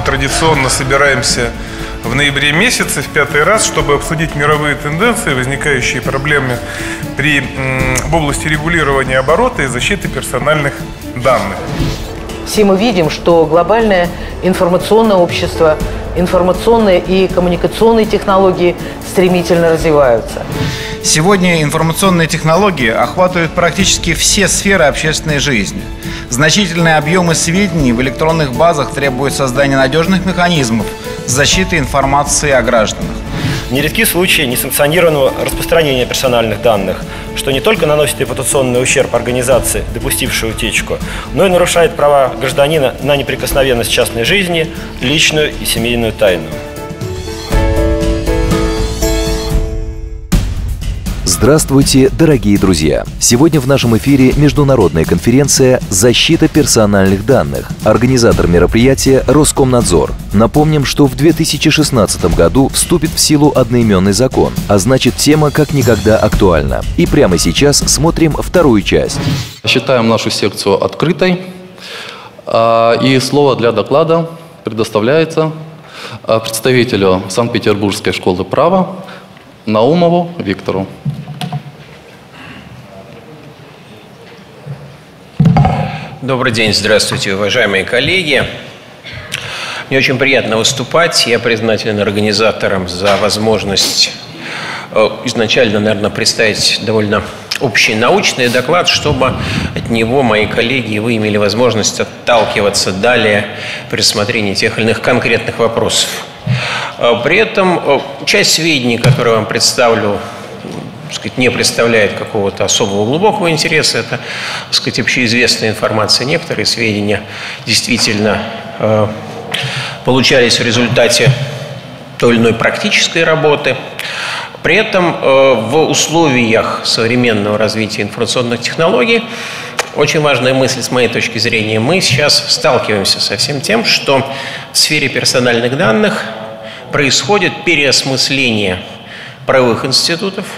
традиционно собираемся в ноябре месяце в пятый раз, чтобы обсудить мировые тенденции, возникающие проблемы при, в области регулирования оборота и защиты персональных данных. Все мы видим, что глобальное информационное общество, информационные и коммуникационные технологии стремительно развиваются. Сегодня информационные технологии охватывают практически все сферы общественной жизни. Значительные объемы сведений в электронных базах требуют создания надежных механизмов защиты информации о гражданах. Нередки случаи несанкционированного распространения персональных данных, что не только наносит репутационный ущерб организации, допустившей утечку, но и нарушает права гражданина на неприкосновенность частной жизни, личную и семейную тайну. Здравствуйте, дорогие друзья! Сегодня в нашем эфире международная конференция «Защита персональных данных». Организатор мероприятия «Роскомнадзор». Напомним, что в 2016 году вступит в силу одноименный закон, а значит тема как никогда актуальна. И прямо сейчас смотрим вторую часть. Считаем нашу секцию открытой. А, и слово для доклада предоставляется а, представителю Санкт-Петербургской школы права Наумову Виктору. Добрый день, здравствуйте, уважаемые коллеги. Мне очень приятно выступать. Я признателен организаторам за возможность э, изначально, наверное, представить довольно общий научный доклад, чтобы от него мои коллеги и вы имели возможность отталкиваться далее при рассмотрении тех или иных конкретных вопросов. Э, при этом э, часть сведений, которые вам представлю сказать, не представляет какого-то особого глубокого интереса. Это, так сказать, общеизвестная информация. Некоторые сведения действительно э, получались в результате той или иной практической работы. При этом э, в условиях современного развития информационных технологий очень важная мысль с моей точки зрения. Мы сейчас сталкиваемся со всем тем, что в сфере персональных данных происходит переосмысление правовых институтов –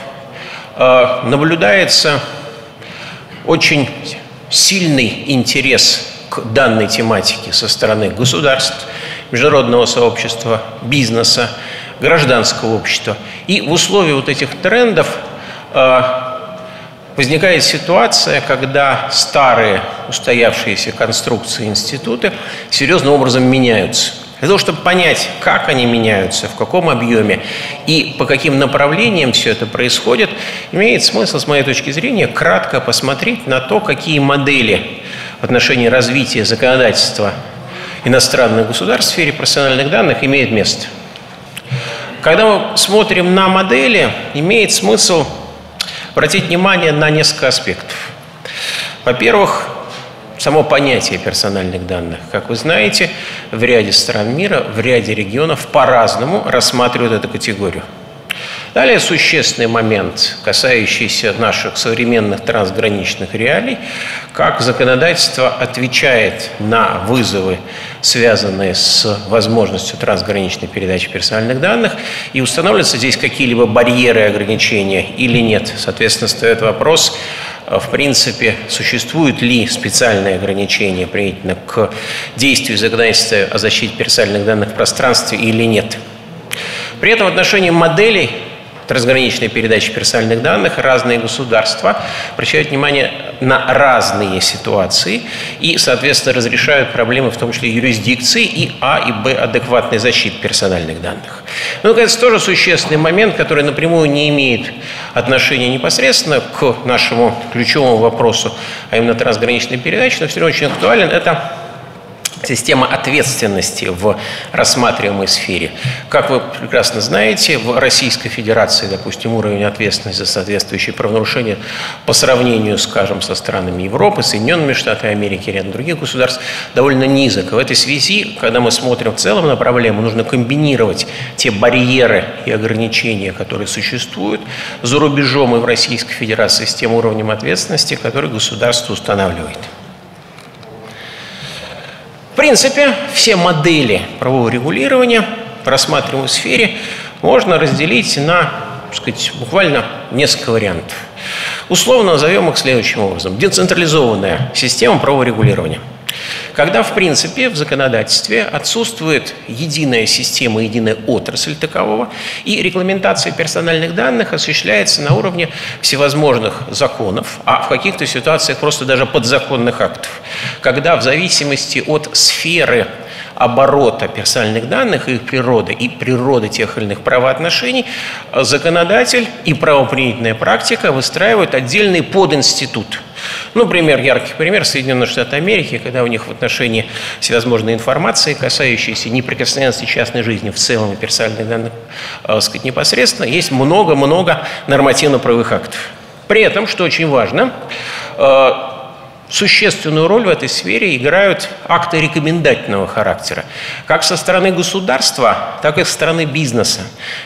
наблюдается очень сильный интерес к данной тематике со стороны государств, международного сообщества, бизнеса, гражданского общества. И в условиях вот этих трендов э, возникает ситуация, когда старые устоявшиеся конструкции институты серьезным образом меняются – для того, чтобы понять, как они меняются, в каком объеме и по каким направлениям все это происходит, имеет смысл, с моей точки зрения, кратко посмотреть на то, какие модели в отношении развития законодательства иностранных государств в сфере персональных данных имеет место. Когда мы смотрим на модели, имеет смысл обратить внимание на несколько аспектов. Во-первых, само понятие персональных данных. Как вы знаете, в ряде стран мира, в ряде регионов по-разному рассматривают эту категорию. Далее существенный момент, касающийся наших современных трансграничных реалий, как законодательство отвечает на вызовы, связанные с возможностью трансграничной передачи персональных данных, и устанавливаются здесь какие-либо барьеры ограничения или нет. Соответственно, стоит вопрос, в принципе, существуют ли специальные ограничения применительно к действию законодательства о защите персональных данных в пространстве или нет. При этом в отношении моделей трансграничной передачи персональных данных разные государства обращают внимание на разные ситуации и, соответственно, разрешают проблемы, в том числе юрисдикции и А и Б адекватной защиты персональных данных. Ну, наконец, тоже существенный момент, который напрямую не имеет отношения непосредственно к нашему ключевому вопросу, а именно трансграничной передачи, но все равно очень актуален, это система ответственности в рассматриваемой сфере. Как вы прекрасно знаете, в Российской Федерации, допустим, уровень ответственности за соответствующие правонарушения по сравнению, скажем, со странами Европы, Соединенными Штатами Америки и рядом других государств довольно низок. В этой связи, когда мы смотрим в целом на проблему, нужно комбинировать те барьеры и ограничения, которые существуют за рубежом и в Российской Федерации с тем уровнем ответственности, который государство устанавливает принципе, все модели правового регулирования в рассматриваемой сфере можно разделить на, так сказать, буквально несколько вариантов. Условно назовем их следующим образом. Децентрализованная система правового регулирования. Когда, в принципе, в законодательстве отсутствует единая система, единая отрасль такового, и регламентация персональных данных осуществляется на уровне всевозможных законов, а в каких-то ситуациях просто даже подзаконных актов, когда в зависимости от сферы оборота персональных данных, их природы и природы тех или иных правоотношений, законодатель и правоприменительная практика выстраивают отдельный подинститут. Ну, пример, яркий пример Соединенные Штаты Америки, когда у них в отношении всевозможной информации, касающейся неприкосновенности частной жизни в целом и персональных данных, э, сказать, непосредственно, есть много-много нормативно-правовых актов. При этом, что очень важно, э, Существенную роль в этой сфере играют акты рекомендательного характера, как со стороны государства, так и со стороны бизнеса.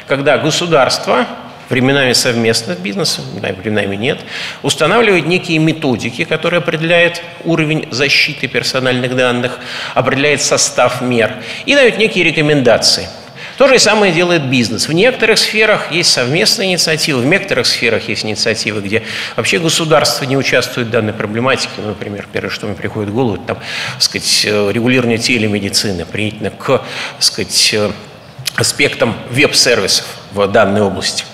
Когда государство временами совместно с бизнесом, временами нет, устанавливает некие методики, которые определяют уровень защиты персональных данных, определяет состав мер и дает некие рекомендации – то же самое делает бизнес. В некоторых сферах есть совместные инициативы, в некоторых сферах есть инициативы, где вообще государство не участвует в данной проблематике. Ну, например, первое, что мне приходит в голову, там, так сказать, э, регулирование телемедицины, применительно к, так сказать, э, аспектам веб-сервисов в данной области.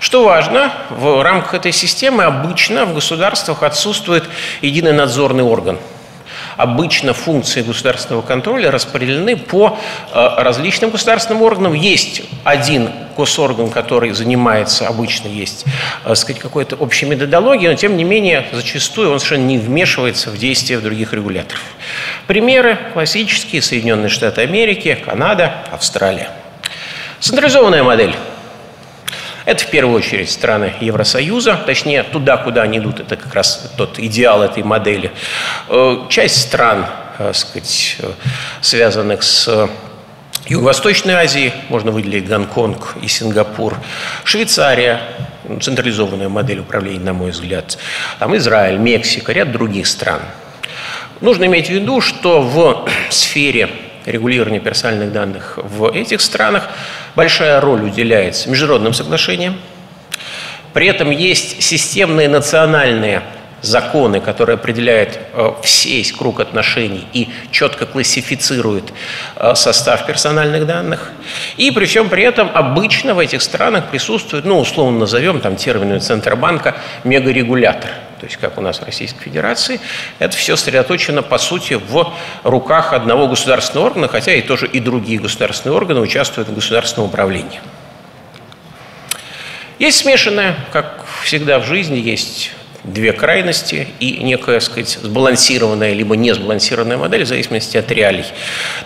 Что важно, в рамках этой системы обычно в государствах отсутствует единый надзорный орган – обычно функции государственного контроля распределены по э, различным государственным органам. Есть один госорган, который занимается, обычно есть, э, сказать, какой-то общей методологией, но тем не менее зачастую он совершенно не вмешивается в действия других регуляторов. Примеры классические – Соединенные Штаты Америки, Канада, Австралия. Централизованная модель – это в первую очередь страны Евросоюза, точнее туда, куда они идут, это как раз тот идеал этой модели. Э, часть стран, так э, сказать, э, связанных с Юго-Восточной Азии, можно выделить Гонконг и Сингапур, Швейцария, централизованная модель управления, на мой взгляд, там Израиль, Мексика, ряд других стран. Нужно иметь в виду, что в сфере регулирования персональных данных в этих странах большая роль уделяется международным соглашениям. При этом есть системные национальные законы, которые определяют э, весь круг отношений и четко классифицируют э, состав персональных данных. И при всем при этом обычно в этих странах присутствует, ну, условно назовем там терминами Центробанка, мегарегулятор. То есть, как у нас в Российской Федерации, это все сосредоточено, по сути, в руках одного государственного органа, хотя и тоже и другие государственные органы участвуют в государственном управлении. Есть смешанное, как всегда в жизни, есть две крайности и некая, сказать, сбалансированная либо не сбалансированная модель в зависимости от реалий.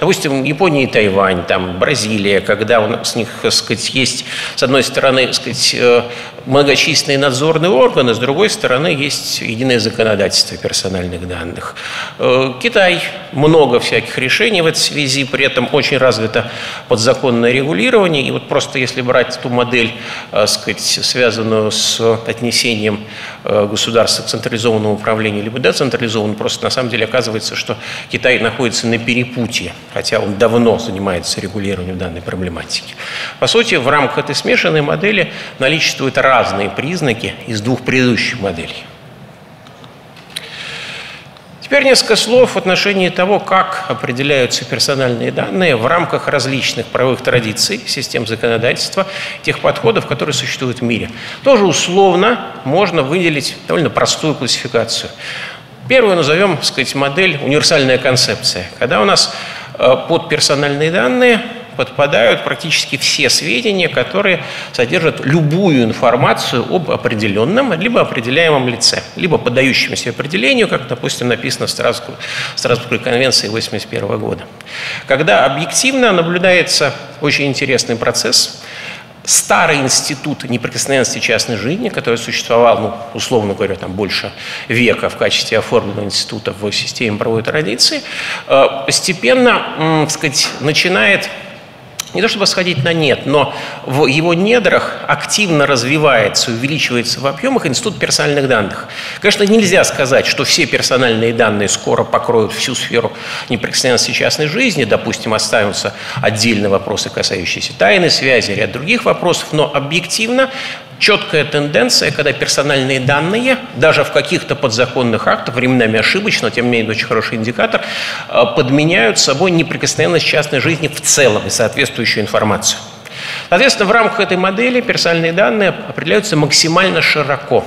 Допустим, Япония и Тайвань, там, Бразилия, когда у нас, них, сказать, есть, с одной стороны, сказать, э, многочисленные надзорные органы, с другой стороны, есть единое законодательство персональных данных. Э, Китай, много всяких решений в этой связи, при этом очень развито подзаконное регулирование, и вот просто если брать ту модель, э, сказать, связанную с отнесением государства государства к централизованному управлению либо децентрализованному, просто на самом деле оказывается, что Китай находится на перепутье, хотя он давно занимается регулированием данной проблематики. По сути, в рамках этой смешанной модели наличествуют разные признаки из двух предыдущих моделей. Теперь несколько слов в отношении того, как определяются персональные данные в рамках различных правовых традиций, систем законодательства, тех подходов, которые существуют в мире. Тоже условно можно выделить довольно простую классификацию. Первую назовем, так сказать, модель универсальная концепция, когда у нас э, под персональные данные подпадают практически все сведения, которые содержат любую информацию об определенном либо определяемом лице, либо поддающемся определению, как, допустим, написано в Страсбург, Страсбургской конвенции 1981 года. Когда объективно наблюдается очень интересный процесс, старый институт неприкосновенности частной жизни, который существовал, ну, условно говоря, там больше века в качестве оформленного института в системе правовой традиции, э, постепенно, так сказать, начинает не то чтобы сходить на нет, но в его недрах активно развивается, увеличивается в объемах институт персональных данных. Конечно, нельзя сказать, что все персональные данные скоро покроют всю сферу неприкосновенности частной жизни, допустим, останутся отдельные вопросы, касающиеся тайны связи, ряд других вопросов, но объективно четкая тенденция, когда персональные данные, даже в каких-то подзаконных актах, временами ошибочно, тем не менее очень хороший индикатор, э, подменяют собой неприкосновенность частной жизни в целом и соответствующую информацию. Соответственно, в рамках этой модели персональные данные определяются максимально широко.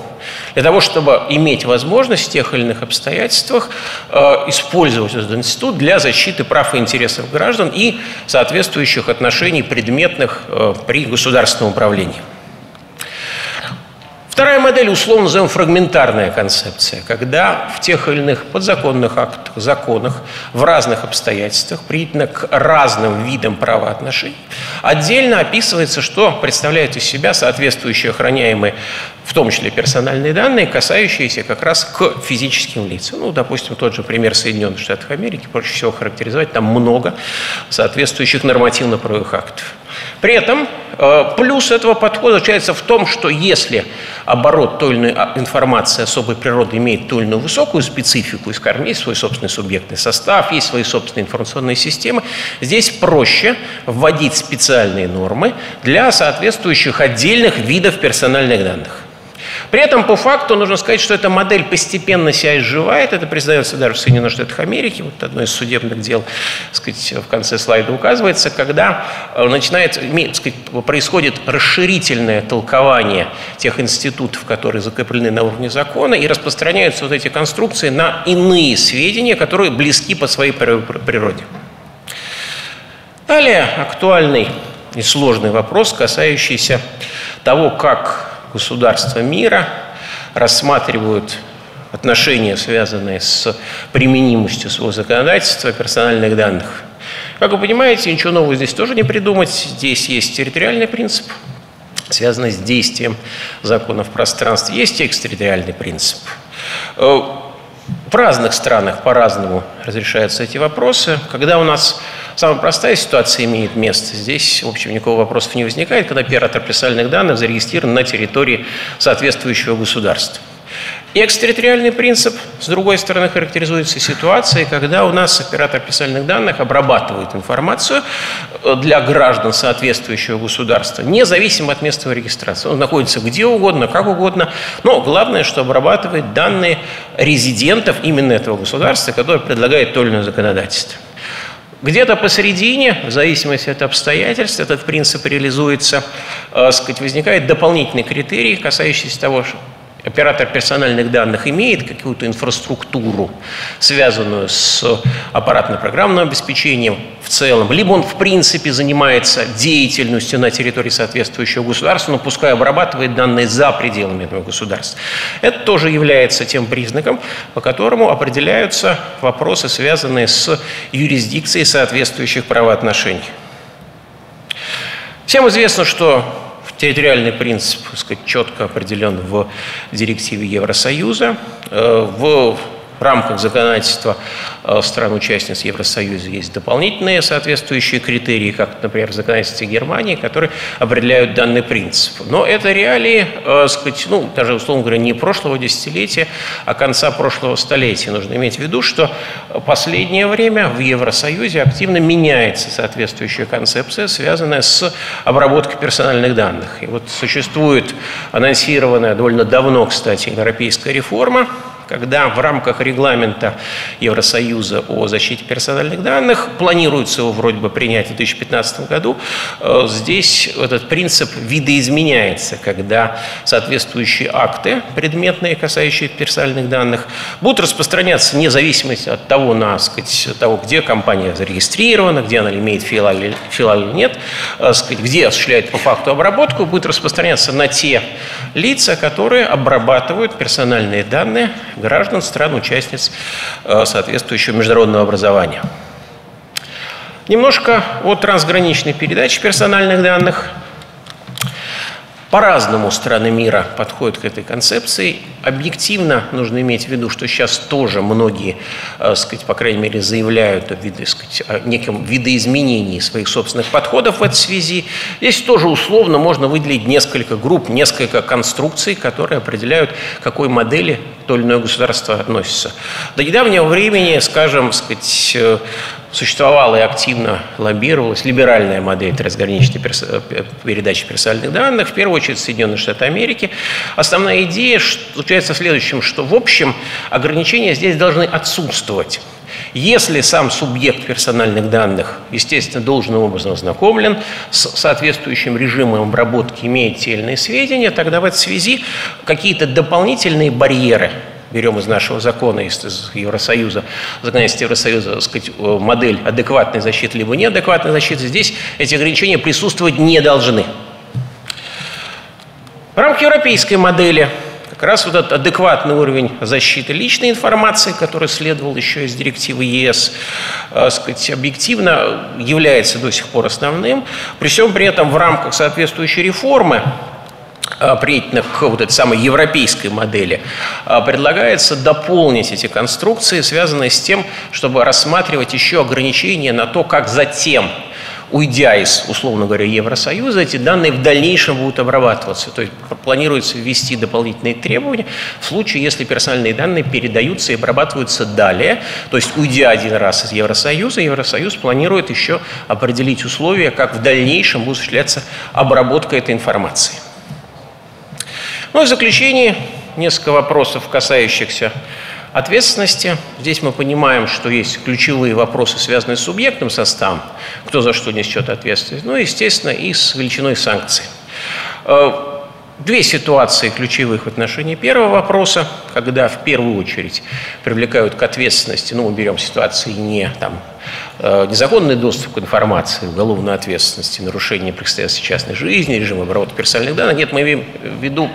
Для того, чтобы иметь возможность в тех или иных обстоятельствах э, использовать этот институт для защиты прав и интересов граждан и соответствующих отношений предметных э, при государственном управлении. Вторая модель, условно назовем фрагментарная концепция, когда в тех или иных подзаконных актах, законах, в разных обстоятельствах, применительно к разным видам правоотношений, отдельно описывается, что представляют из себя соответствующие охраняемые, в том числе персональные данные, касающиеся как раз к физическим лицам. Ну, допустим, тот же пример Соединенных Штатов Америки, проще всего характеризовать, там много соответствующих нормативно-правовых актов. При этом э, плюс этого подхода заключается в том, что если оборот той или иной информации особой природы имеет той или иную высокую специфику, и, скажем, есть свой собственный субъектный состав, есть свои собственные информационные системы, здесь проще вводить специальные нормы для соответствующих отдельных видов персональных данных. При этом по факту нужно сказать, что эта модель постепенно себя изживает. Это признается даже в Соединенных Штатах Америки. Вот одно из судебных дел сказать, в конце слайда указывается, когда э, начинает, сказать, происходит расширительное толкование тех институтов, которые закреплены на уровне закона, и распространяются вот эти конструкции на иные сведения, которые близки по своей природе. Далее актуальный и сложный вопрос, касающийся того, как государства мира рассматривают отношения, связанные с применимостью своего законодательства персональных данных. Как вы понимаете, ничего нового здесь тоже не придумать. Здесь есть территориальный принцип, связанный с действием законов в пространстве. Есть экстерриториальный принцип. Э, в разных странах по-разному разрешаются эти вопросы. Когда у нас самая простая ситуация имеет место, здесь, в общем, никакого вопросов не возникает, когда оператор персональных данных зарегистрирован на территории соответствующего государства. Экстерриториальный принцип, с другой стороны, характеризуется ситуацией, когда у нас оператор специальных данных обрабатывает информацию э, для граждан соответствующего государства, независимо от места регистрации. Он находится где угодно, как угодно, но главное, что обрабатывает данные резидентов именно этого государства, которое предлагает то или иное законодательство. Где-то посередине, в зависимости от обстоятельств, этот принцип реализуется, э, сказать, возникает дополнительный критерий, касающийся того, оператор персональных данных имеет какую-то инфраструктуру, связанную с аппаратно-программным обеспечением в целом, либо он в принципе занимается деятельностью на территории соответствующего государства, но пускай обрабатывает данные за пределами этого государства. Это тоже является тем признаком, по которому определяются вопросы, связанные с юрисдикцией соответствующих правоотношений. Всем известно, что Территориальный принцип сказать, четко определен в директиве Евросоюза. Э, в рамках законодательства э, стран-участниц Евросоюза есть дополнительные соответствующие критерии, как, например, в законодательстве Германии, которые определяют данный принцип. Но это реалии, э, сказать, ну, даже, условно говоря, не прошлого десятилетия, а конца прошлого столетия. Нужно иметь в виду, что последнее время в Евросоюзе активно меняется соответствующая концепция, связанная с обработкой персональных данных. И вот существует анонсированная довольно давно, кстати, европейская реформа, когда в рамках регламента Евросоюза о защите персональных данных, планируется его вроде бы принять в 2015 году, э, здесь этот принцип видоизменяется, когда соответствующие акты, предметные, касающиеся персональных данных, будут распространяться вне зависимости от того, на, сказать, того, где компания зарегистрирована, где она имеет филиал или нет, э, сказать, где осуществляет по факту обработку, будет распространяться на те лица, которые обрабатывают персональные данные граждан стран-участниц э, соответствующего международного образования. Немножко о трансграничной передаче персональных данных – по-разному страны мира подходят к этой концепции. Объективно нужно иметь в виду, что сейчас тоже многие, э, сказать, по крайней мере, заявляют о, виде, сказать, о неком видоизменении своих собственных подходов в этой связи. Здесь тоже условно можно выделить несколько групп, несколько конструкций, которые определяют, к какой модели то или иное государство относится. До недавнего времени, скажем, сказать, э, существовала и активно лоббировалась либеральная модель трансграничной. Э, передачи персональных данных, в первую очередь Соединенные Штаты Америки. Основная идея заключается в следующем, что в общем ограничения здесь должны отсутствовать. Если сам субъект персональных данных, естественно, должным образом ознакомлен с соответствующим режимом обработки, имеет те или иные сведения, тогда в этой связи какие-то дополнительные барьеры берем из нашего закона, из, из Евросоюза, законодательства Евросоюза, так сказать, э, модель адекватной защиты либо неадекватной защиты, здесь эти ограничения присутствовать не должны. В рамках европейской модели как раз вот этот адекватный уровень защиты личной информации, который следовал еще из директивы ЕС, э, сказать, объективно является до сих пор основным. При всем при этом в рамках соответствующей реформы приятно к вот этой самой европейской модели, э, предлагается дополнить эти конструкции, связанные с тем, чтобы рассматривать еще ограничения на то, как затем уйдя из, условно говоря, Евросоюза, эти данные в дальнейшем будут обрабатываться. То есть планируется ввести дополнительные требования в случае, если персональные данные передаются и обрабатываются далее. То есть, уйдя один раз из Евросоюза, Евросоюз планирует еще определить условия, как в дальнейшем будет осуществляться обработка этой информации. Ну и в заключение несколько вопросов, касающихся ответственности. Здесь мы понимаем, что есть ключевые вопросы, связанные с субъектным составом, кто за что несет ответственность, ну и, естественно, и с величиной санкций. Две ситуации ключевых в отношении первого вопроса, когда в первую очередь привлекают к ответственности, ну, мы берем ситуации не там, Э, незаконный доступ к информации, уголовной ответственности, нарушение предстоящей частной жизни, режима обработки персональных данных. Нет, мы имеем в виду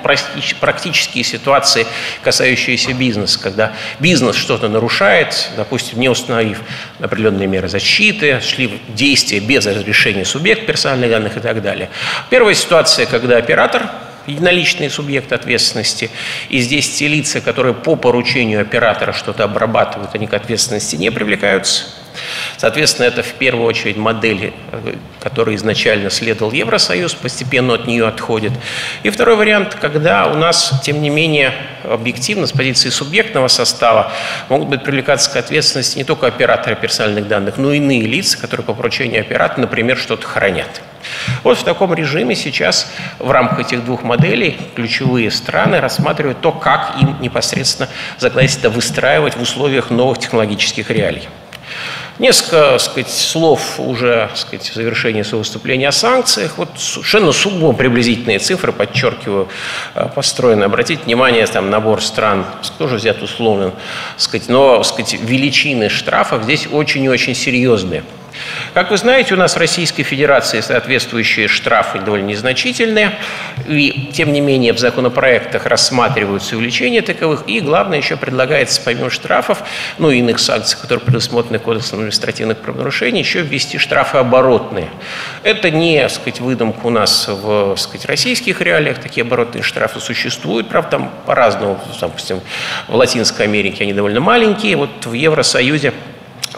практические ситуации, касающиеся бизнеса, когда бизнес что-то нарушает, допустим, не установив определенные меры защиты, шли действия без разрешения субъекта персональных данных и так далее. Первая ситуация, когда оператор единоличный субъект ответственности. И здесь те лица, которые по поручению оператора что-то обрабатывают, они к ответственности не привлекаются. Соответственно, это в первую очередь модели, которой изначально следовал Евросоюз, постепенно от нее отходит. И второй вариант, когда у нас, тем не менее, объективно с позиции субъектного состава могут быть привлекаться к ответственности не только операторы персональных данных, но и иные лица, которые по поручению оператора, например, что-то хранят. Вот в таком режиме сейчас в рамках этих двух моделей ключевые страны рассматривают то, как им непосредственно законодательство выстраивать в условиях новых технологических реалий. Несколько сказать, слов уже сказать, в завершении своего выступления о санкциях. Вот совершенно сугубо приблизительные цифры, подчеркиваю, э, построены. Обратите внимание, там набор стран тоже взят условно, сказать, но сказать, величины штрафов здесь очень и очень серьезные. Как вы знаете, у нас в Российской Федерации соответствующие штрафы довольно незначительные, и тем не менее в законопроектах рассматриваются увеличения таковых, и главное еще предлагается помимо штрафов, ну и иных санкций, которые предусмотрены Кодексом административных правонарушений, еще ввести штрафы оборотные. Это не, сказать, выдумка у нас в, сказать, российских реалиях, такие оборотные штрафы существуют, правда, там по-разному, допустим, в Латинской Америке они довольно маленькие, вот в Евросоюзе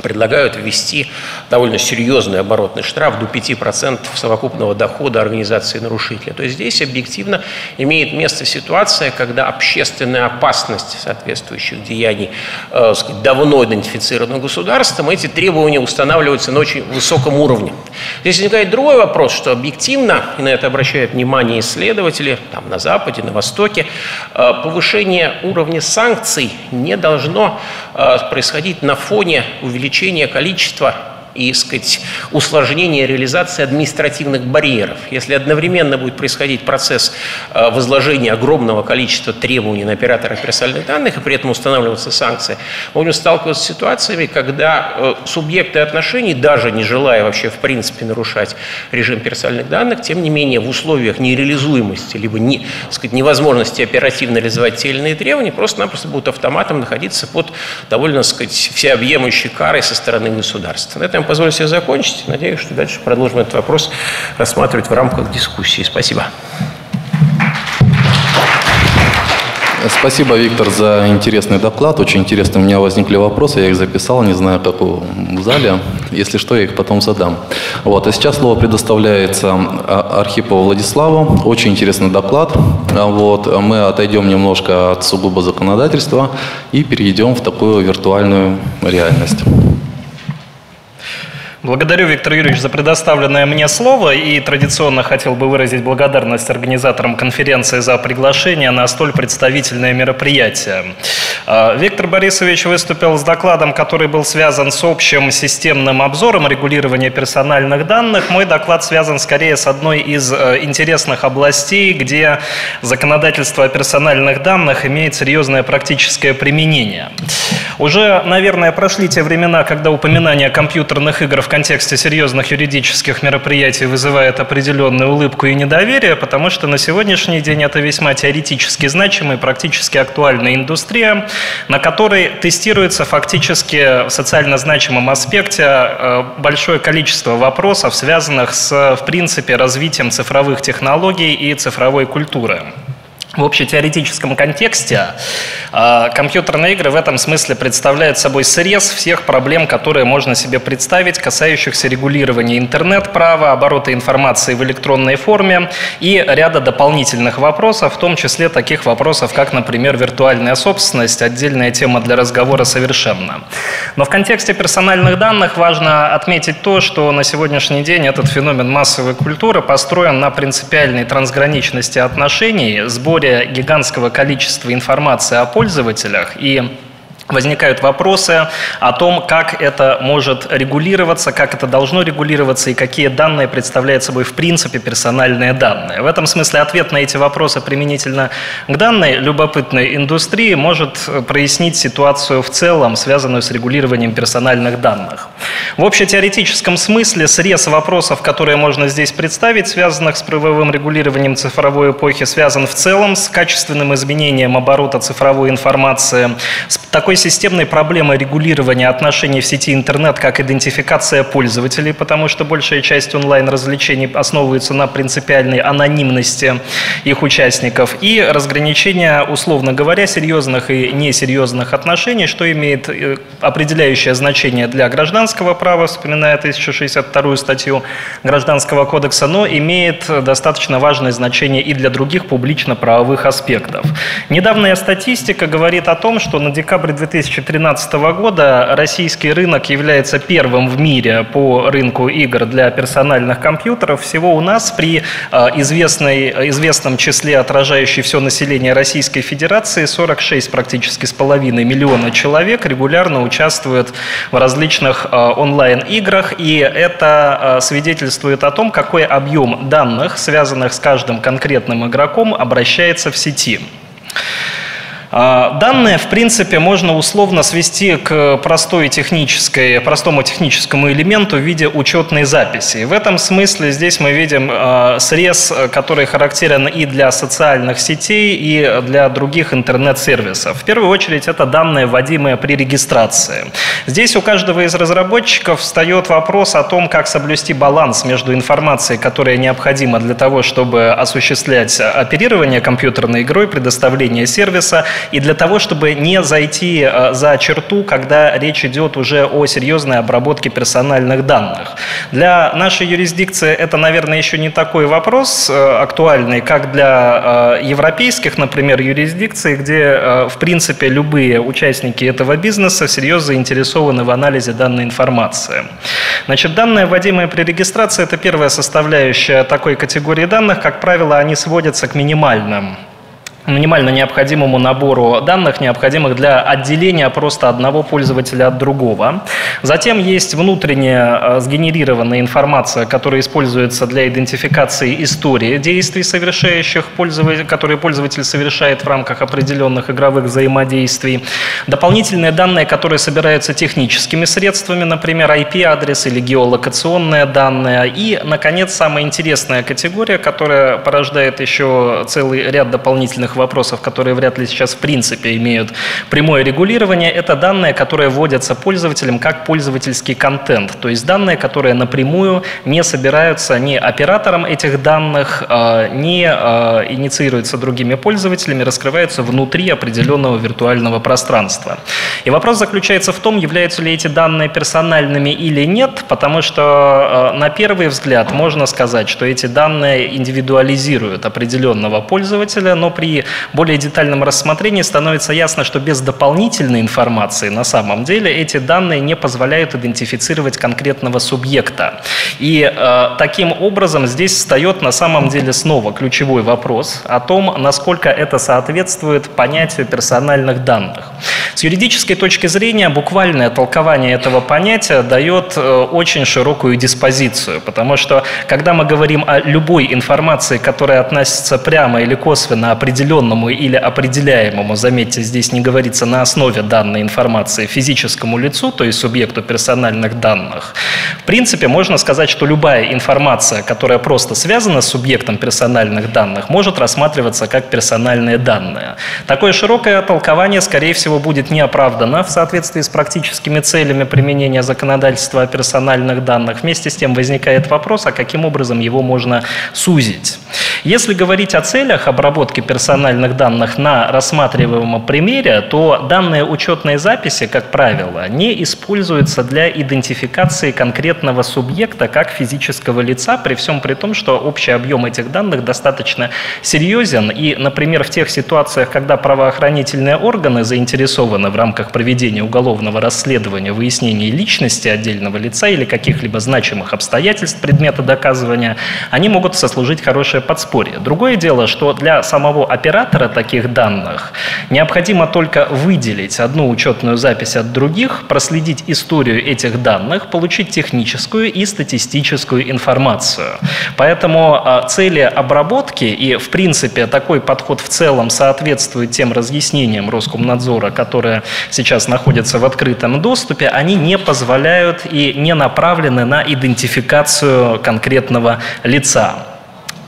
предлагают ввести довольно серьезный оборотный штраф до 5% совокупного дохода организации нарушителя. То есть здесь объективно имеет место ситуация, когда общественная опасность соответствующих деяний э, сказать, давно идентифицирована государством, эти требования устанавливаются на очень высоком уровне. Здесь возникает другой вопрос, что объективно, и на это обращают внимание исследователи там, на Западе, на Востоке, э, повышение уровня санкций не должно происходить на фоне увеличения количества и, сказать, усложнение реализации административных барьеров. Если одновременно будет происходить процесс э, возложения огромного количества требований на оператора персональных данных, и при этом устанавливаться санкции, мы будем сталкиваться с ситуациями, когда э, субъекты отношений, даже не желая вообще в принципе нарушать режим персональных данных, тем не менее в условиях нереализуемости, либо не, сказать, невозможности оперативно реализовать те или иные требования, просто-напросто будут автоматом находиться под довольно сказать, всеобъемлющей карой со стороны государства. На этом этом позволю себе закончить. Надеюсь, что дальше продолжим этот вопрос рассматривать в рамках дискуссии. Спасибо. Спасибо, Виктор, за интересный доклад. Очень интересно, у меня возникли вопросы, я их записал, не знаю, как в зале. Если что, я их потом задам. Вот, а сейчас слово предоставляется а, Архипову Владиславу. Очень интересный доклад. А вот, мы отойдем немножко от сугубо законодательства и перейдем в такую виртуальную реальность. Благодарю, Виктор Юрьевич, за предоставленное мне слово и традиционно хотел бы выразить благодарность организаторам конференции за приглашение на столь представительное мероприятие. А, Виктор Борисович выступил с докладом, который был связан с общим системным обзором регулирования персональных данных. Мой доклад связан скорее с одной из э, интересных областей, где законодательство о персональных данных имеет серьезное практическое применение. Уже, наверное, прошли те времена, когда упоминание компьютерных игр в контексте серьезных юридических мероприятий вызывает определенную улыбку и недоверие, потому что на сегодняшний день это весьма теоретически значимая практически актуальная индустрия, на которой тестируется фактически в социально значимом аспекте э, большое количество вопросов, связанных с, в принципе, развитием цифровых технологий и цифровой культуры. В общетеоретическом контексте э, компьютерные игры в этом смысле представляют собой срез всех проблем, которые можно себе представить, касающихся регулирования интернет-права, оборота информации в электронной форме и ряда дополнительных вопросов, в том числе таких вопросов, как, например, виртуальная собственность, отдельная тема для разговора совершенно. Но в контексте персональных данных важно отметить то, что на сегодняшний день этот феномен массовой культуры построен на принципиальной трансграничности отношений, сборе сборе гигантского количества информации о пользователях и возникают вопросы о том, как это может регулироваться, как это должно регулироваться и какие данные представляют собой в принципе персональные данные. В этом смысле ответ на эти вопросы применительно к данной любопытной индустрии может прояснить ситуацию в целом, связанную с регулированием персональных данных. В общетеоретическом смысле срез вопросов, которые можно здесь представить, связанных с правовым регулированием цифровой эпохи, связан в целом с качественным изменением оборота цифровой информации, с такой такой системной проблемой регулирования отношений в сети интернет, как идентификация пользователей, потому что большая часть онлайн-развлечений основывается на принципиальной анонимности их участников, и разграничение, условно говоря, серьезных и несерьезных отношений, что имеет э, определяющее значение для гражданского права, вспоминая 1062 статью Гражданского кодекса, но имеет достаточно важное значение и для других публично-правовых аспектов. Недавняя статистика говорит о том, что на декабрь 2013 года российский рынок является первым в мире по рынку игр для персональных компьютеров. Всего у нас при а, известной, известном числе, отражающей все население Российской Федерации, 46 практически с половиной миллиона человек регулярно участвуют в различных а, онлайн-играх, и это а, свидетельствует о том, какой объем данных, связанных с каждым конкретным игроком, обращается в сети. А, данные, в принципе, можно условно свести к простой технической, простому техническому элементу в виде учетной записи. В этом смысле здесь мы видим а, срез, который характерен и для социальных сетей, и для других интернет-сервисов. В первую очередь это данные, вводимые при регистрации. Здесь у каждого из разработчиков встает вопрос о том, как соблюсти баланс между информацией, которая необходима для того, чтобы осуществлять оперирование компьютерной игрой, предоставление сервиса, и для того, чтобы не зайти э, за черту, когда речь идет уже о серьезной обработке персональных данных. Для нашей юрисдикции это, наверное, еще не такой вопрос э, актуальный, как для э, европейских, например, юрисдикций, где, в принципе, любые участники этого бизнеса всерьез заинтересованы в анализе данной информации. Значит, данные, вводимые при регистрации, это первая составляющая такой категории данных. Как правило, они сводятся к минимальным минимально необходимому набору данных, необходимых для отделения просто одного пользователя от другого. Затем есть внутренняя э, сгенерированная информация, которая используется для идентификации истории действий, совершающих пользователь, которые пользователь совершает в рамках определенных игровых взаимодействий. Дополнительные данные, которые собираются техническими средствами, например, IP-адрес или геолокационные данные. И, наконец, самая интересная категория, которая порождает еще целый ряд дополнительных вопросов, которые вряд ли сейчас в принципе имеют прямое регулирование, это данные, которые вводятся пользователям как пользовательский контент, то есть данные, которые напрямую не собираются ни оператором этих данных, а, не а, инициируются другими пользователями, раскрываются внутри определенного виртуального пространства. И вопрос заключается в том, являются ли эти данные персональными или нет, потому что а, на первый взгляд можно сказать, что эти данные индивидуализируют определенного пользователя, но при более детальном рассмотрении становится ясно, что без дополнительной информации на самом деле эти данные не позволяют идентифицировать конкретного субъекта. И э, таким образом здесь встает на самом деле снова ключевой вопрос о том, насколько это соответствует понятию персональных данных. С юридической точки зрения буквальное толкование этого понятия дает э, очень широкую диспозицию, потому что когда мы говорим о любой информации, которая относится прямо или косвенно определенному или определяемому, заметьте, здесь не говорится на основе данной информации физическому лицу, то есть субъекту персональных данных, в принципе, можно сказать, что любая информация, которая просто связана с субъектом персональных данных, может рассматриваться как персональные данные. Такое широкое толкование, скорее всего, будет неоправдано в соответствии с практическими целями применения законодательства о персональных данных. Вместе с тем возникает вопрос, а каким образом его можно сузить. Если говорить о целях обработки персональных данных на рассматриваемом примере, то данные учетные записи, как правило, не используются для идентификации конкретного субъекта как физического лица, при всем при том, что общий объем этих данных достаточно серьезен. И, например, в тех ситуациях, когда правоохранительные органы заинтересованы в рамках проведения уголовного расследования, выяснения личности отдельного лица или каких-либо значимых обстоятельств предмета доказывания, они могут сослужить хорошее подспорье. Другое дело, что для самого оператора таких данных необходимо только выделить одну учетную запись от других, проследить историю этих данных, получить техническую и статистическую информацию. Поэтому а, цели обработки и, в принципе, такой подход в целом соответствует тем разъяснениям Роскомнадзора, которые сейчас находятся в открытом доступе, они не позволяют и не направлены на идентификацию конкретного лица.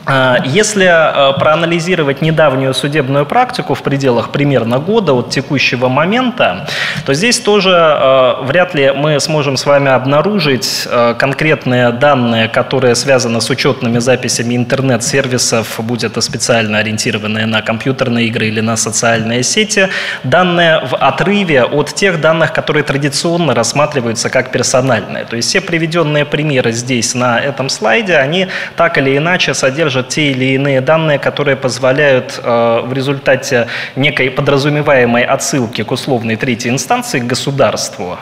А, если а, проанализировать недавнюю судебную практику в пределах примерно года от текущего момента, то здесь тоже а, вряд ли мы сможем с вами обнаружить конкретные данные, которые связаны с учетными записями интернет-сервисов, будь это специально ориентированные на компьютерные игры или на социальные сети, данные в отрыве от тех данных, которые традиционно рассматриваются как персональные. То есть все приведенные примеры здесь на этом слайде, они так или иначе содержат содержат те или иные данные, которые позволяют э, в результате некой подразумеваемой отсылки к условной третьей инстанции, к государству,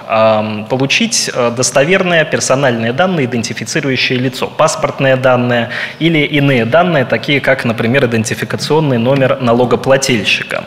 получить э, достоверные персональные данные, идентифицирующие лицо, паспортные данные или иные данные, такие как, например, идентификационный номер налогоплательщика.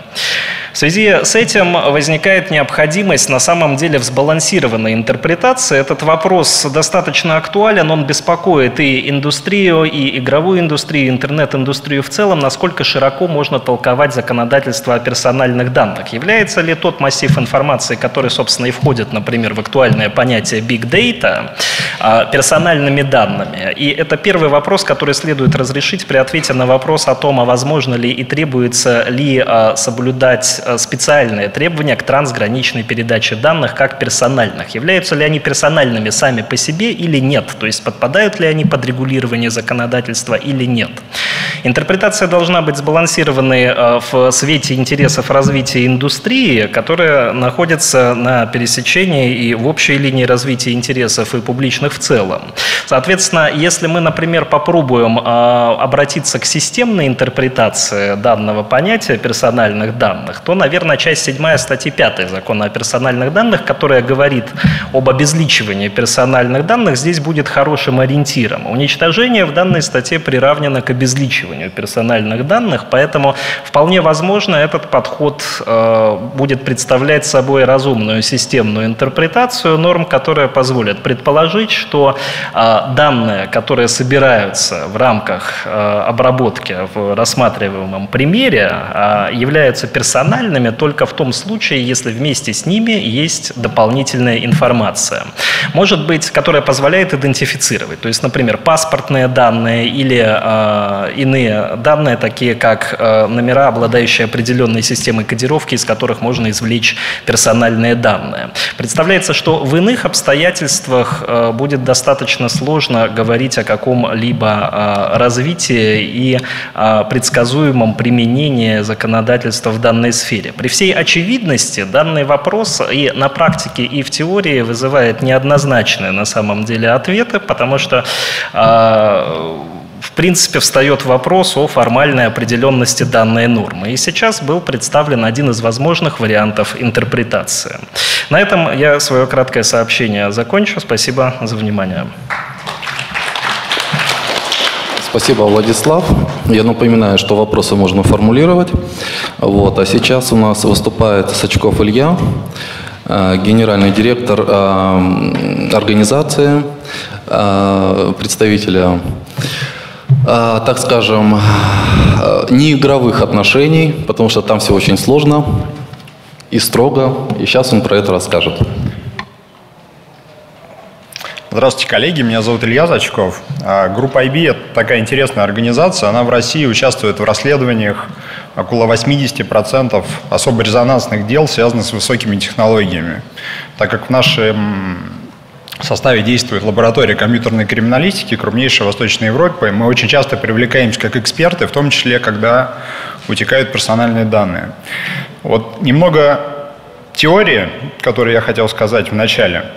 В связи с этим возникает необходимость на самом деле в сбалансированной интерпретации. Этот вопрос достаточно актуален, он беспокоит и индустрию, и игровую индустрию, и интернет-индустрию в целом, насколько широко можно толковать законодательство о персональных данных. Является ли тот массив информации, который, собственно, и входит, например, в актуальное понятие big data, а, персональными данными? И это первый вопрос, который следует разрешить при ответе на вопрос о том, а возможно ли и требуется ли а, соблюдать Э, специальные требования к трансграничной передаче данных как персональных. Являются ли они персональными сами по себе или нет? То есть подпадают ли они под регулирование законодательства или нет? Интерпретация должна быть сбалансированной э, в свете интересов развития индустрии, которая находится на пересечении и в общей линии развития интересов и публичных в целом. Соответственно, если мы, например, попробуем э, обратиться к системной интерпретации данного понятия персональных данных, то, наверное, часть 7 статьи 5 закона о персональных данных, которая говорит об обезличивании персональных данных, здесь будет хорошим ориентиром. Уничтожение в данной статье приравнено к обезличиванию персональных данных, поэтому вполне возможно этот подход э, будет представлять собой разумную системную интерпретацию норм, которая позволит предположить, что э, данные, которые собираются в рамках э, обработки в рассматриваемом примере, являются персональными, только в том случае, если вместе с ними есть дополнительная информация. Может быть, которая позволяет идентифицировать. То есть, например, паспортные данные или иные данные, такие как э, номера, обладающие определенной системой кодировки, из которых можно извлечь персональные данные. Представляется, что в иных обстоятельствах э, будет достаточно сложно говорить о каком-либо э, развитии и э, предсказуемом применении законодательства в данной сфере. При всей очевидности данный вопрос и на практике, и в теории вызывает неоднозначные на самом деле ответы, потому что э, принципе, встает вопрос о формальной определенности данной нормы. И сейчас был представлен один из возможных вариантов интерпретации. На этом я свое краткое сообщение закончу. Спасибо за внимание. Спасибо, Владислав. Я напоминаю, что вопросы можно формулировать. Вот. А сейчас у нас выступает Сачков Илья, э, генеральный директор э, организации, э, представителя, так скажем, неигровых отношений, потому что там все очень сложно и строго. И сейчас он про это расскажет. Здравствуйте, коллеги. Меня зовут Илья Зачков. А, группа IB – это такая интересная организация. Она в России участвует в расследованиях около 80% особо резонансных дел, связанных с высокими технологиями. Так как в нашем составе действует лаборатория компьютерной криминалистики, крупнейшая в Восточной Европе, мы очень часто привлекаемся как эксперты, в том числе, когда утекают персональные данные. Вот немного теории, которую я хотел сказать в начале –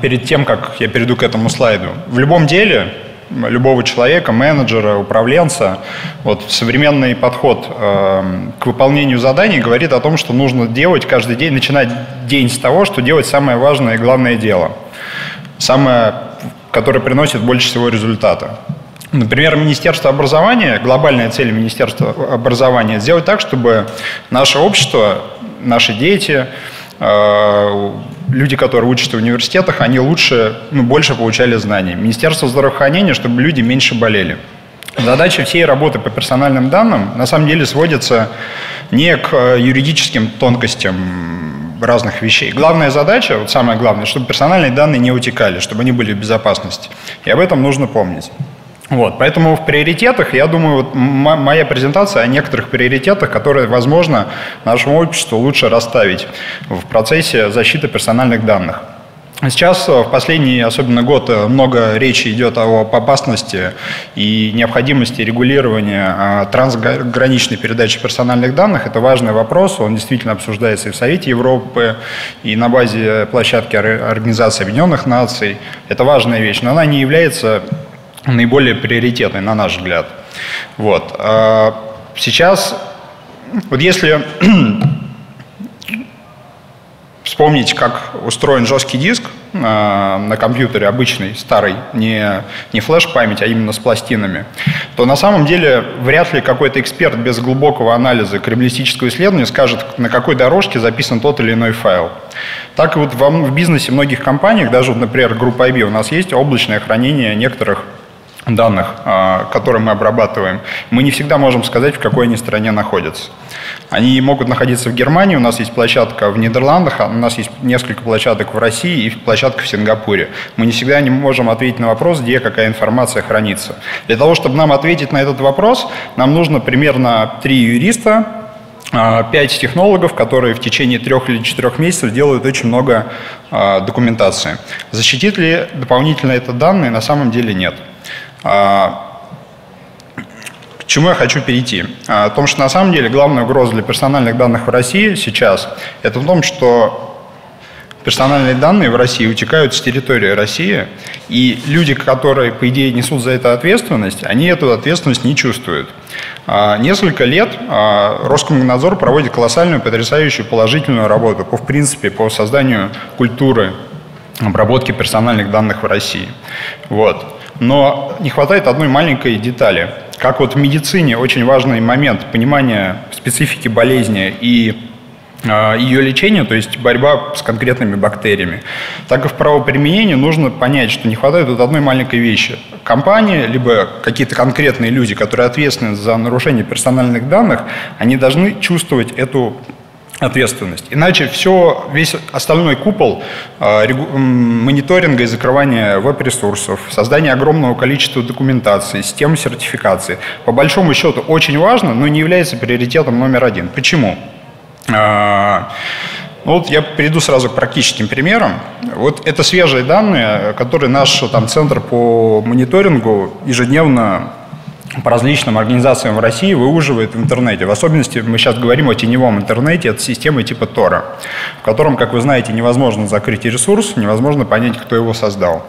перед тем, как я перейду к этому слайду. В любом деле, любого человека, менеджера, управленца, вот современный подход э, к выполнению заданий говорит о том, что нужно делать каждый день, начинать день с того, что делать самое важное и главное дело, самое, которое приносит больше всего результата. Например, Министерство образования, глобальная цель Министерства образования – сделать так, чтобы наше общество, наши дети, э, люди, которые учатся в университетах, они лучше, ну, больше получали знаний. Министерство здравоохранения, чтобы люди меньше болели. Задача всей работы по персональным данным на самом деле сводится не к э, юридическим тонкостям разных вещей. Главная задача, вот самое главное, чтобы персональные данные не утекали, чтобы они были в безопасности. И об этом нужно помнить. Вот, поэтому в приоритетах, я думаю, вот моя презентация о некоторых приоритетах, которые, возможно, нашему обществу лучше расставить в процессе защиты персональных данных. Сейчас, в последний, особенно год, много речи идет о опасности и необходимости регулирования а, трансграничной передачи персональных данных. Это важный вопрос, он действительно обсуждается и в Совете Европы, и на базе площадки Организации Объединенных Наций. Это важная вещь, но она не является наиболее приоритетной, на наш взгляд. Вот. А сейчас, вот если вспомнить, как устроен жесткий диск э, на компьютере обычный, старый, не, не флеш-память, а именно с пластинами, то на самом деле вряд ли какой-то эксперт без глубокого анализа криминалистического исследования скажет, на какой дорожке записан тот или иной файл. Так и вот в, бизнесе многих компаниях, даже, например, группа IB, у нас есть облачное хранение некоторых данных, а, которые мы обрабатываем, мы не всегда можем сказать, в какой они стране находятся. Они могут находиться в Германии, у нас есть площадка в Нидерландах, а у нас есть несколько площадок в России и площадка в Сингапуре. Мы не всегда не можем ответить на вопрос, где какая информация хранится. Для того, чтобы нам ответить на этот вопрос, нам нужно примерно три юриста, а, пять технологов, которые в течение трех или четырех месяцев делают очень много документации. Защитит ли дополнительно это данные? На самом деле нет. А, к чему я хочу перейти? А, о том, что на самом деле главная угроза для персональных данных в России сейчас, это в том, что персональные данные в России утекают с территории России, и люди, которые, по идее, несут за это ответственность, они эту ответственность не чувствуют. А, несколько лет Роскомнадзор проводит колоссальную, потрясающую положительную работу по, в принципе, по созданию культуры обработки персональных данных в России. Вот. Но не хватает одной маленькой детали. Как вот в медицине очень важный момент понимания специфики болезни и а, ее лечения, то есть борьба с конкретными бактериями. Так и в правоприменении нужно понять, что не хватает вот одной маленькой вещи. Компания, либо какие-то конкретные люди, которые ответственны за нарушение персональных данных, они должны чувствовать эту ответственность. Иначе все, весь остальной купол э, мониторинга и закрывания веб-ресурсов, создания огромного количества документации, системы сертификации, по большому счету очень важно, но не является приоритетом номер один. Почему? Э, ну вот я перейду сразу к практическим примерам. Вот это свежие данные, которые наш там, центр по мониторингу ежедневно по различным организациям в России выуживает в интернете. В особенности мы сейчас говорим о теневом интернете, это системы типа Тора, в котором, как вы знаете, невозможно закрыть ресурс, невозможно понять, кто его создал.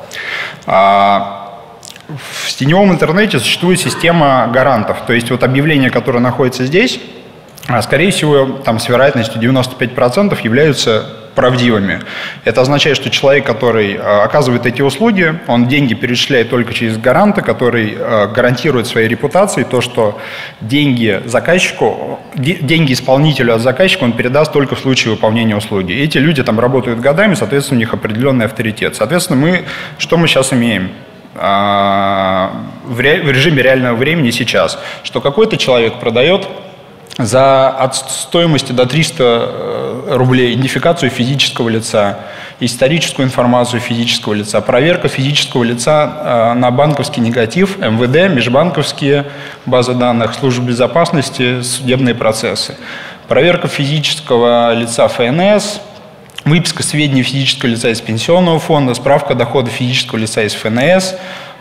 А в теневом интернете существует система гарантов. То есть вот объявление, которое находится здесь, а, скорее всего, там с вероятностью 95% являются правдивыми. Это означает, что человек, который а, оказывает эти услуги, он деньги перечисляет только через гаранта, который а, гарантирует своей репутации то, что деньги заказчику, деньги исполнителю от заказчика он передаст только в случае выполнения услуги. Эти люди там работают годами, соответственно, у них определенный авторитет. Соответственно, мы, что мы сейчас имеем? в режиме реального времени сейчас, что какой-то человек продает за от стоимости до 300 э, рублей идентификацию физического лица, историческую информацию физического лица, проверка физического лица э, на банковский негатив, МВД, межбанковские базы данных, службы безопасности, судебные процессы. Проверка физического лица ФНС, выписка сведений физического лица из пенсионного фонда, справка дохода физического лица из ФНС,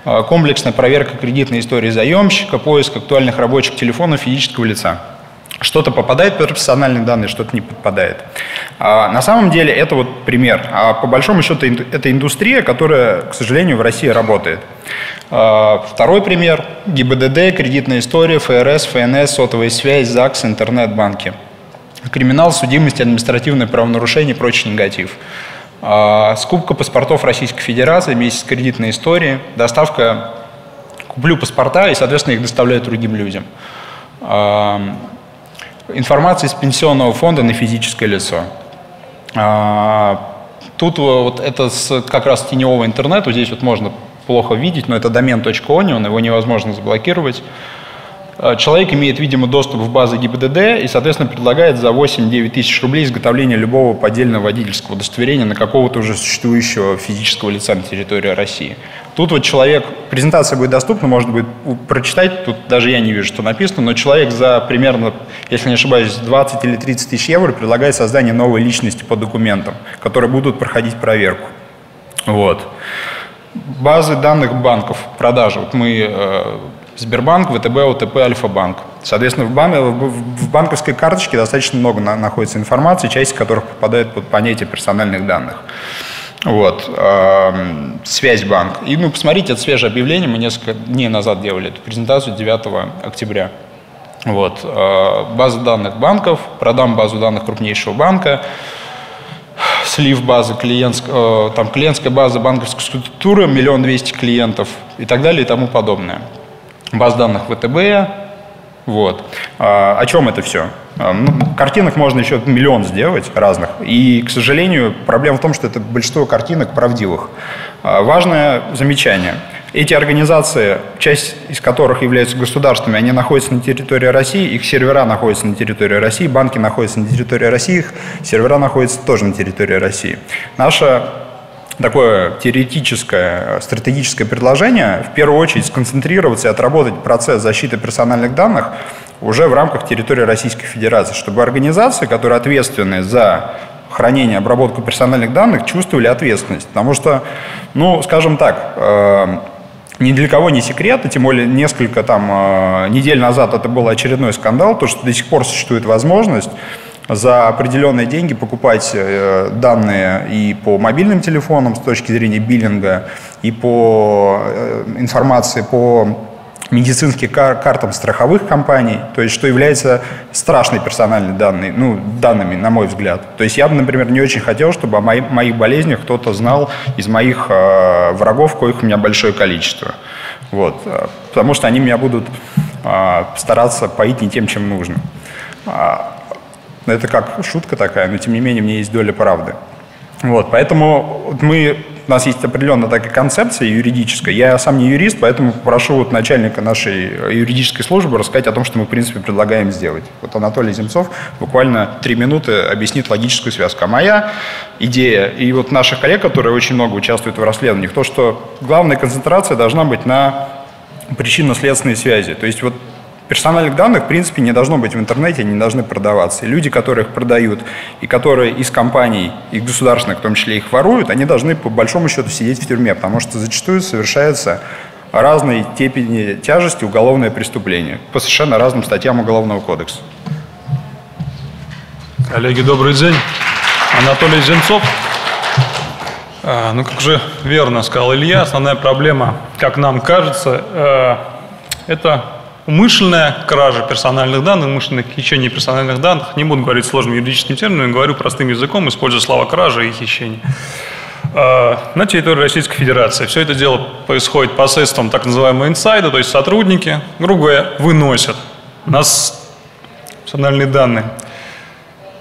э, комплексная проверка кредитной истории заемщика, поиск актуальных рабочих телефонов физического лица. Что-то попадает под профессиональные данные, что-то не попадает. А на самом деле это вот пример. А по большому счету это индустрия, которая, к сожалению, в России работает. А второй пример – ГИБДД, кредитная история, ФРС, ФНС, сотовая связь, ЗАГС, интернет-банки. Криминал, судимость, административное правонарушение и прочий негатив. А скупка паспортов Российской Федерации вместе с кредитной историей, доставка, куплю паспорта и, соответственно, их доставляют другим людям информация из пенсионного фонда на физическое лицо. А, тут вот это как раз теневого интернета, здесь вот можно плохо видеть, но это домен.onion, его невозможно заблокировать. А, человек имеет, видимо, доступ в базы ГИБДД и, соответственно, предлагает за 8-9 тысяч рублей изготовление любого поддельного водительского удостоверения на какого-то уже существующего физического лица на территории России. Тут вот человек, презентация будет доступна, можно будет прочитать, тут даже я не вижу, что написано, но человек за примерно, если не ошибаюсь, 20 или 30 тысяч евро предлагает создание новой личности по документам, которые будут проходить проверку. Вот. Базы данных банков, продажи. Вот мы э, Сбербанк, ВТБ, ОТП, Альфа-банк. Соответственно, в, бан, в банковской карточке достаточно много на, находится информации, часть которых попадает под понятие персональных данных. Вот. Э, связь банк. И ну, посмотрите, это свежее объявление. Мы несколько дней назад делали эту презентацию 9 октября. Вот. Э, база данных банков, продам базу данных крупнейшего банка, слив базы клиентск, э, там клиентская база банковской структуры, миллион двести клиентов и так далее и тому подобное. Баз данных ВТБ, вот. А, о чем это все? А, ну, картинок можно еще миллион сделать разных. И, к сожалению, проблема в том, что это большинство картинок правдивых. А, важное замечание. Эти организации, часть из которых являются государственными, они находятся на территории России, их сервера находятся на территории России, банки находятся на территории России, их сервера находятся тоже на территории России. Наша такое теоретическое, стратегическое предложение, в первую очередь сконцентрироваться и отработать процесс защиты персональных данных уже в рамках территории Российской Федерации, чтобы организации, которые ответственны за хранение, обработку персональных данных, чувствовали ответственность. Потому что, ну, скажем так, э, ни для кого не секрет, и тем более несколько там э, недель назад это был очередной скандал, то, что до сих пор существует возможность за определенные деньги покупать э, данные и по мобильным телефонам с точки зрения биллинга, и по э, информации по медицинским кар картам страховых компаний, то есть что является страшной персональной данной, ну, данными, на мой взгляд. То есть я бы, например, не очень хотел, чтобы о моих, моих болезнях кто-то знал из моих э, врагов, коих у меня большое количество. Вот. Э, потому что они меня будут э, стараться поить не тем, чем нужно. Это как шутка такая, но тем не менее мне есть доля правды. Вот, поэтому мы, у нас есть определенная такая концепция юридическая. Я сам не юрист, поэтому прошу вот начальника нашей юридической службы рассказать о том, что мы, в принципе, предлагаем сделать. Вот Анатолий Земцов буквально три минуты объяснит логическую связку. А моя идея и вот наших коллег, которые очень много участвуют в расследованиях, то, что главная концентрация должна быть на причинно-следственной связи. То есть вот Персональных данных, в принципе, не должно быть в интернете, они должны продаваться. И люди, которые их продают, и которые из компаний, и государственных, в том числе, их воруют, они должны, по большому счету, сидеть в тюрьме, потому что зачастую совершается разной степени тяжести уголовное преступление по совершенно разным статьям Уголовного кодекса. Коллеги, добрый день. Анатолий Земцов. А, ну, как же верно сказал Илья, основная проблема, как нам кажется, э, это умышленная кража персональных данных, умышленное хищение персональных данных. Не буду говорить сложным юридическим термином, говорю простым языком, используя слова кража и хищение. Э, на территории Российской Федерации. Все это дело происходит посредством так называемого инсайда, то есть сотрудники, грубо говоря, выносят нас персональные данные.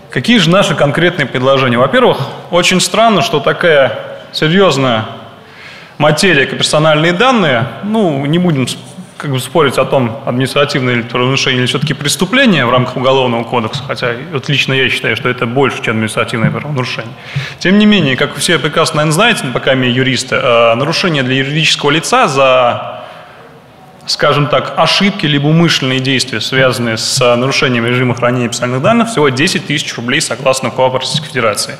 Какие же наши конкретные предложения? Во-первых, очень странно, что такая серьезная материя, персональные данные, ну, не будем как бы спорить о том, административное или правонарушение или все-таки преступление в рамках Уголовного кодекса, хотя вот лично я считаю, что это больше, чем административное правонарушение. Тем не менее, как все прекрасно, наверное, знаете, пока мы юристы, э, нарушение для юридического лица за, скажем так, ошибки либо умышленные действия, связанные с нарушением режима хранения персональных данных, всего 10 тысяч рублей согласно КОАП Российской Федерации.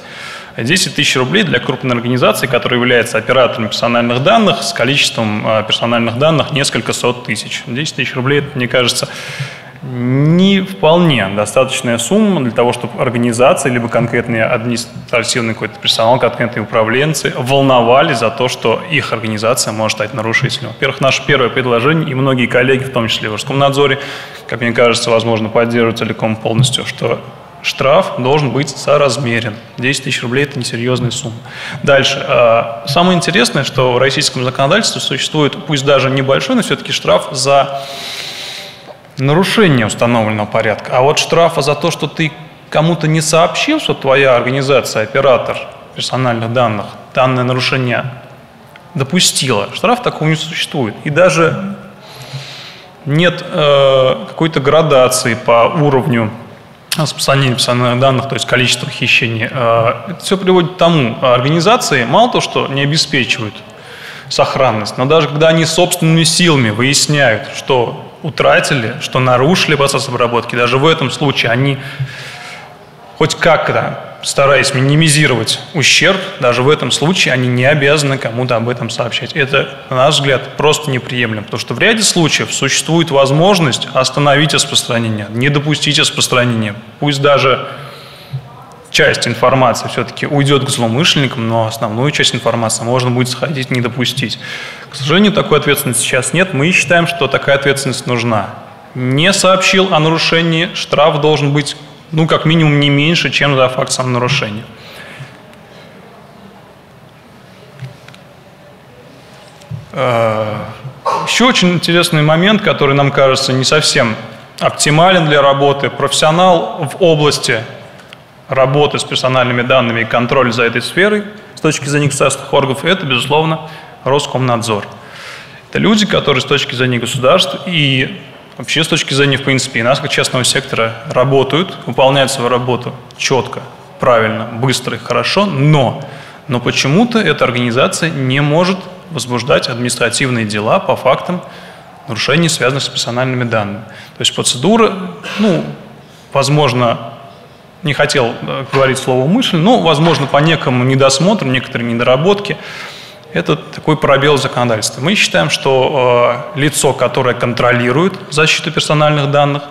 10 тысяч рублей для крупной организации, которая является оператором персональных данных с количеством а, персональных данных несколько сот тысяч. 10 тысяч рублей, мне кажется, не вполне достаточная сумма для того, чтобы организации, либо конкретные административный какой-то персонал, конкретные управленцы волновались за то, что их организация может стать нарушителем. Во-первых, наше первое предложение, и многие коллеги, в том числе в Роскомнадзоре, как мне кажется, возможно, поддерживают целиком полностью, что штраф должен быть соразмерен. 10 тысяч рублей – это несерьезная сумма. Дальше. А, самое интересное, что в российском законодательстве существует, пусть даже небольшой, но все-таки штраф за нарушение установленного порядка. А вот штрафа за то, что ты кому-то не сообщил, что твоя организация, оператор персональных данных, данное нарушение допустила, штраф такого не существует. И даже нет э, какой-то градации по уровню распространение персональных данных, то есть количество хищений. А, это все приводит к тому, а организации мало то, что не обеспечивают сохранность, но даже когда они собственными силами выясняют, что утратили, что нарушили процесс обработки, даже в этом случае они хоть как-то стараясь минимизировать ущерб, даже в этом случае они не обязаны кому-то об этом сообщать. Это, на наш взгляд, просто неприемлемо, потому что в ряде случаев существует возможность остановить распространение, не допустить распространения. Пусть даже часть информации все-таки уйдет к злоумышленникам, но основную часть информации можно будет сходить, не допустить. К сожалению, такой ответственности сейчас нет. Мы считаем, что такая ответственность нужна. Не сообщил о нарушении, штраф должен быть ну, как минимум, не меньше, чем за факт самонарушения. Э, еще очень интересный момент, который нам кажется не совсем оптимален для работы. Профессионал в области работы с персональными данными и контроль за этой сферой с точки зрения государственных органов – это, безусловно, Роскомнадзор. Это люди, которые с точки зрения государства и вообще с точки зрения, в принципе, и нас, как частного сектора, работают, выполняют свою работу четко, правильно, быстро и хорошо, но, но почему-то эта организация не может возбуждать административные дела по фактам нарушений, связанных с персональными данными. То есть процедура, ну, возможно, не хотел э, говорить слово умышленно, но, возможно, по некому недосмотру, некоторые недоработки, это такой пробел в законодательстве. Мы считаем, что э, лицо, которое контролирует защиту персональных данных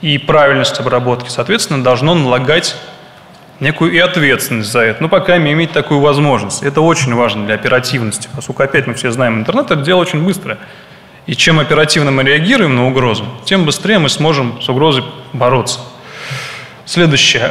и правильность обработки, соответственно, должно налагать некую и ответственность за это. Ну, пока иметь такую возможность. Это очень важно для оперативности, поскольку, опять мы все знаем, интернет – это дело очень быстрое. И чем оперативно мы реагируем на угрозу, тем быстрее мы сможем с угрозой бороться. Следующее.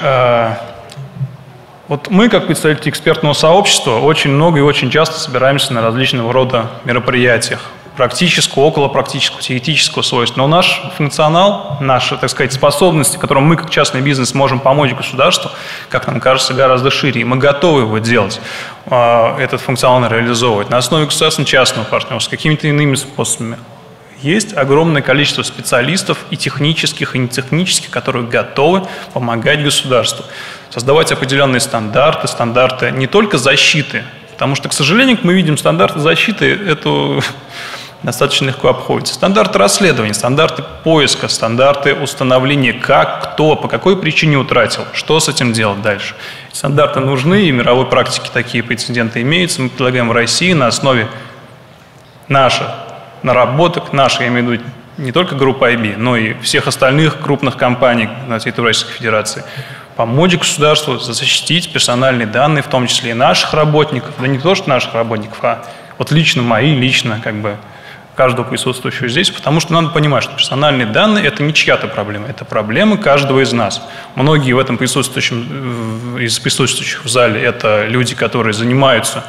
Вот мы, как представители экспертного сообщества, очень много и очень часто собираемся на различного рода мероприятиях, практического, около практического, теоретического свойства. Но наш функционал, наши, так сказать, способности, которым мы, как частный бизнес, можем помочь государству, как нам кажется, гораздо шире. И мы готовы его делать, а, этот функционал реализовывать на основе государственно-частного партнерства, какими-то иными способами. Есть огромное количество специалистов и технических, и нетехнических, которые готовы помогать государству создавать определенные стандарты, стандарты не только защиты, потому что, к сожалению, мы видим стандарты защиты, это достаточно легко обходится. Стандарты расследования, стандарты поиска, стандарты установления, как, кто, по какой причине утратил, что с этим делать дальше. Стандарты нужны, и в мировой практике такие прецеденты имеются. Мы предлагаем в России на основе наших наработок, наших, я имею в виду не только группа IB, но и всех остальных крупных компаний на территории Российской Федерации, помочь государству защитить персональные данные, в том числе и наших работников, да не то, что наших работников, а вот лично мои, лично как бы каждого присутствующего здесь, потому что надо понимать, что персональные данные – это не чья-то проблема, это проблема каждого из нас. Многие в этом присутствующем, из присутствующих в зале – это люди, которые занимаются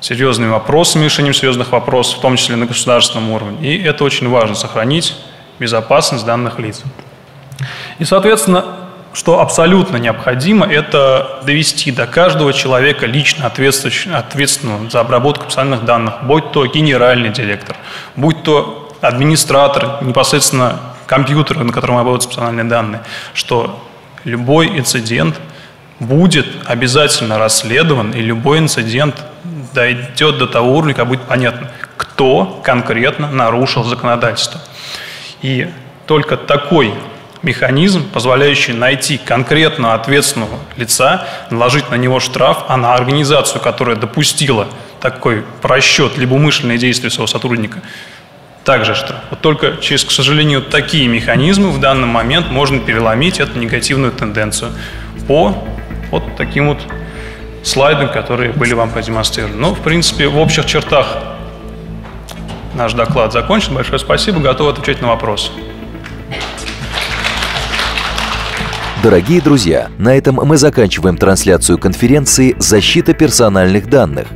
серьезными вопросами, решением серьезных вопросов, в том числе на государственном уровне. И это очень важно – сохранить безопасность данных лиц. И, соответственно, что абсолютно необходимо, это довести до каждого человека лично ответственного за обработку персональных данных, будь то генеральный директор, будь то администратор, непосредственно компьютера, на котором обрабатываются персональные данные, что любой инцидент будет обязательно расследован, и любой инцидент дойдет до того уровня, как будет понятно, кто конкретно нарушил законодательство. И только такой механизм, позволяющий найти конкретно ответственного лица, наложить на него штраф, а на организацию, которая допустила такой просчет либо умышленные действия своего сотрудника, также штраф. Вот только через, к сожалению, такие механизмы в данный момент можно переломить эту негативную тенденцию по вот таким вот слайдам, которые были вам продемонстрированы. Ну, в принципе, в общих чертах наш доклад закончен. Большое спасибо. Готов отвечать на вопросы. Дорогие друзья, на этом мы заканчиваем трансляцию конференции «Защита персональных данных».